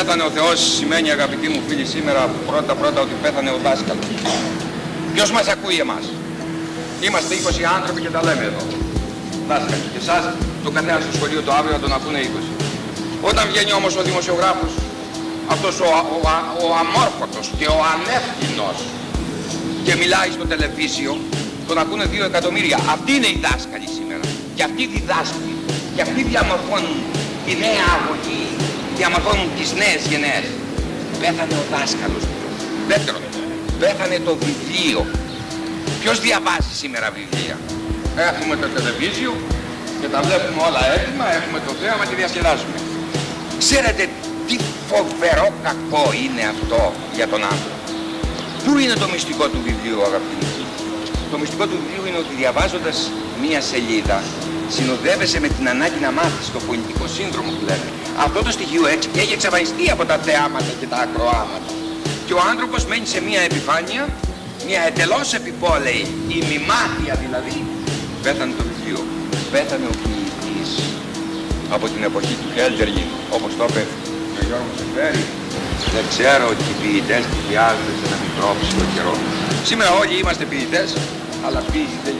πέθανε ο Θεός σημαίνει αγαπητοί μου φίλοι σήμερα πρώτα πρώτα ότι πέθανε ο δάσκαλος. Ποιος μας ακούει εμάς; Είμαστε 20 άνθρωποι και τα λέμε εδώ. Δάσκαλοι. Και εσάς το καθένας στο σχολείο το αύριο να τον ακούνε 20. Όταν βγαίνει όμως ο δημοσιογράφος, αυτός ο, ο, ο, ο αμόρφωτος και ο ανεύθυνος και μιλάει στο τελεβίσιο, τον ακούνε δύο εκατομμύρια. Αυτοί είναι οι δάσκαλοι σήμερα. Και αυτοί διδάσκουν. Και αυτοί διαμορφώνουν τη νέα αγωγή. Διαμορφώνουν τις νέες γενναίες. Πέθανε ο δάσκαλος. Δεύτερον, πέθανε το βιβλίο. Ποιος διαβάζει σήμερα βιβλία; Έχουμε το τελεβίσιο και τα βλέπουμε όλα έτοιμα, έχουμε το θέαμα και διασκεδάζουμε. Ξέρετε τι φοβερό κακό είναι αυτό για τον άνθρωπο. Πού είναι το μυστικό του βιβλίου αγαπητοί Το μυστικό του βιβλίου είναι ότι διαβάζοντας μία σελίδα συνοδεύεσαι με την ανάγκη να μάθεις το πολιτικό σύνδρομο που λένε. Αυτό το στοιχείο έτσι και έχει εξαφανιστεί από τα θεάματα και τα ακροάματα. Και ο άνθρωπος μένει σε μία επιφάνεια, μία εντελώς επιπόλαιη, ημιμάθεια δηλαδή. Πέθανε το βιβλίο, πέθανε ο ποιητής από την εποχή του Χέλτεργιν, όπως το είπε ο Γιώργος Εφέρη, δεν ξέρω ότι οι ποιητές χρειάζονται σε ένα μικρό ψηλό καιρό. Σήμερα όλοι είμαστε ποιητές, αλλά ποιητή δεν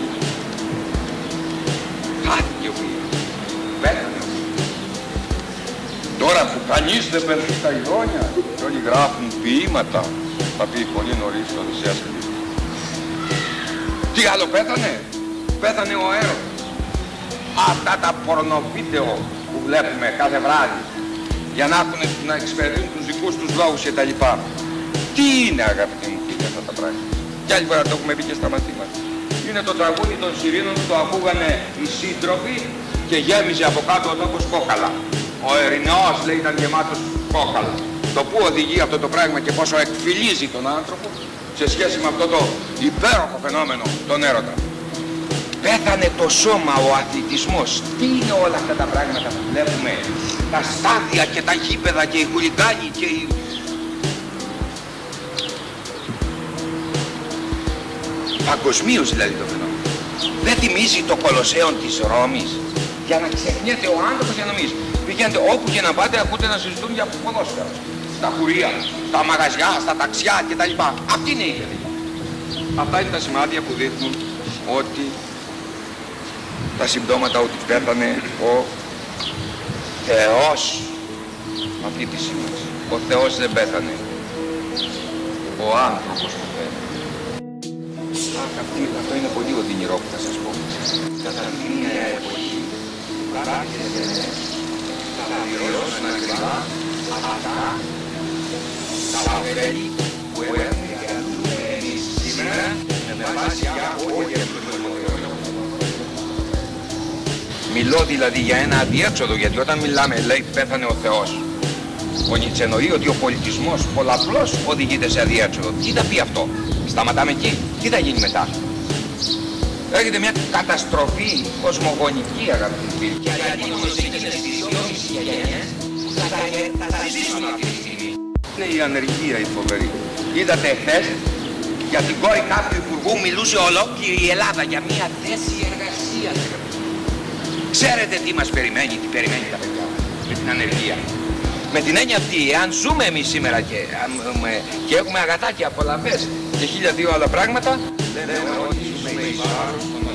είναι. Χάθηκε ο ποιητής. Πέθανε ο ποιητής. Τώρα που κανείς δεν περνεί τα ειδόνια και όλοι γράφουν ποίηματα, θα πει πολύ νωρίς το Οδυσσέας Τι άλλο πέθανε; Πέθανε ο έρωτας. Αυτά τα πορνοβίτεο που βλέπουμε κάθε βράδυ για να, έχουν, να εξυπηρετούν τους δικούς τους λόγους και τα λοιπά. Τι είναι αγαπητοί μου φίλοι αυτά τα πράγματα; Κι άλλη φορά το έχουμε πει και στα μαθήματα. Είναι το τραγούδι των Σιρήνων που το ακούγανε οι σύντροφοι και γέμιζε από κάτω ο τόπος κόκαλα. Ο Ερηνεός λέει ήταν γεμάτος κόκαλα. Το που οδηγεί αυτό το πράγμα και πόσο εκφυλίζει τον άνθρωπο σε σχέση με αυτό το υπέροχο φαινόμενο, τον έρωτα. Πέθανε το σώμα, ο αθλητισμός. Τι είναι όλα αυτά τα πράγματα που βλέπουμε; Τα στάδια και τα γήπεδα και οι χουλιγκάνοι και οι... Παγκοσμίως δηλαδή το φαινόμενο. Δεν θυμίζει το κολοσσέον της Ρώμης. Για να ξεχνιέται ο άνθρωπος για να νομίζει. Πηγαίνετε όπου και να πάτε ακούτε να συζητούν για ποδόσφαιρα. Στα χουρία, στα μαγαζιά, στα ταξιά κτλ. Αυτή είναι η ιδέα. Αυτά είναι τα σημάδια που δείχνουν ότι τα συμπτώματα ότι πέθανε ο Θεός αυτή τη σήμανση. Ο Θεός δεν πέθανε. Ο άνθρωπος πέθανε. Αυτή, αυτό είναι πολύ οδυνηρό που θα σας πω. Κατά μία εποχή κάποιες θα πληρώσουν ακριβά αυτά τα ωφέλη που έχουμε για να δούμε εμείς σήμερα με βάση για όλη Μιλώ δηλαδή για ένα αδιέξοδο, γιατί όταν μιλάμε λέει πέθανε ο Θεός. Ο Νίτσε εννοεί ότι ο πολιτισμός πολλαπλώς οδηγείται σε αδιέξοδο. Τι θα πει αυτό; Σταματάμε εκεί; Τι θα γίνει μετά; Έρχεται μια καταστροφή κοσμογονική αγαπητοί φίλοι. Και γιατί όμως εκείνες τις δυόμιση γενιές θα τα ζήσουν αυτή τη στιγμή. Είναι η ανεργία η φοβερή. Είδατε χθες για την κόρη κάποιου υπουργού μιλούσε ολόκληρη η Ελλάδα για μια θέση εργασίας. Ξέρετε τι μας περιμένει, τι περιμένει τα παιδιά με την ανεργία. Με την έννοια αυτή, εάν ζούμε εμείς σήμερα και, και έχουμε αγατά και απολαυές και χίλια δύο άλλα πράγματα, δεν ότι ζούμε εις βάρος των μελλοντικών